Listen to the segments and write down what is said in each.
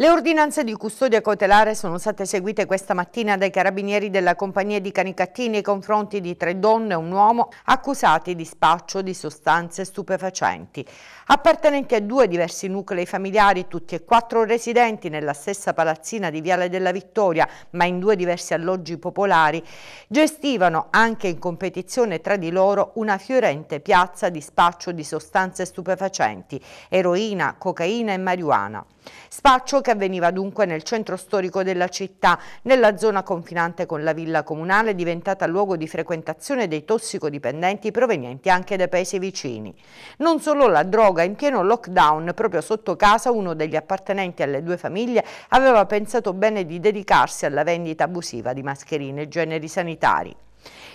Le ordinanze di custodia cautelare sono state eseguite questa mattina dai carabinieri della compagnia di Canicattì nei confronti di tre donne e un uomo accusati di spaccio di sostanze stupefacenti. Appartenenti a due diversi nuclei familiari, tutti e quattro residenti nella stessa palazzina di Viale della Vittoria, ma in due diversi alloggi popolari, gestivano anche in competizione tra di loro una fiorente piazza di spaccio di sostanze stupefacenti, eroina, cocaina e marijuana. Spaccio che avveniva dunque nel centro storico della città, nella zona confinante con la villa comunale diventata luogo di frequentazione dei tossicodipendenti provenienti anche dai paesi vicini. Non solo la droga, in pieno lockdown, proprio sotto casa uno degli appartenenti alle due famiglie aveva pensato bene di dedicarsi alla vendita abusiva di mascherine e generi sanitari.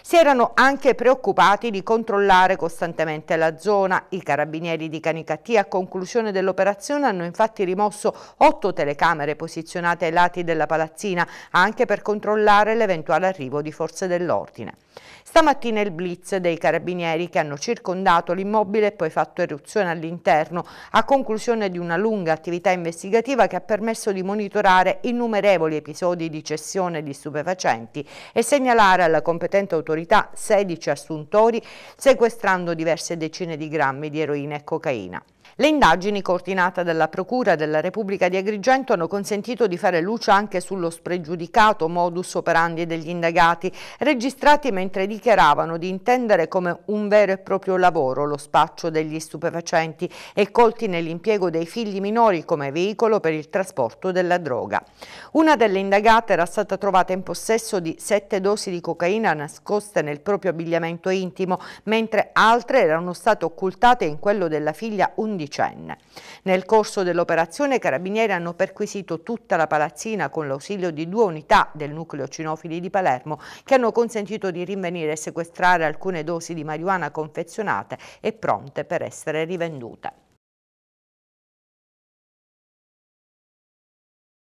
Si erano anche preoccupati di controllare costantemente la zona. I carabinieri di Canicattì a conclusione dell'operazione hanno infatti rimosso otto telecamere posizionate ai lati della palazzina anche per controllare l'eventuale arrivo di forze dell'ordine. Stamattina il blitz dei carabinieri che hanno circondato l'immobile e poi fatto eruzione all'interno a conclusione di una lunga attività investigativa che ha permesso di monitorare innumerevoli episodi di cessione di stupefacenti e segnalare alla competente autorità 16 assuntori sequestrando diverse decine di grammi di eroina e cocaina. Le indagini coordinate dalla Procura della Repubblica di Agrigento hanno consentito di fare luce anche sullo spregiudicato modus operandi degli indagati, registrati mentre dichiaravano di intendere come un vero e proprio lavoro lo spaccio degli stupefacenti e colti nell'impiego dei figli minori come veicolo per il trasporto della droga. Una delle indagate era stata trovata in possesso di sette dosi di cocaina nascoste nel proprio abbigliamento intimo, mentre altre erano state occultate in quello della figlia 11 quindicenne. Nel corso dell'operazione i carabinieri hanno perquisito tutta la palazzina con l'ausilio di due unità del nucleo cinofili di Palermo che hanno consentito di rinvenire e sequestrare alcune dosi di marijuana confezionate e pronte per essere rivendute.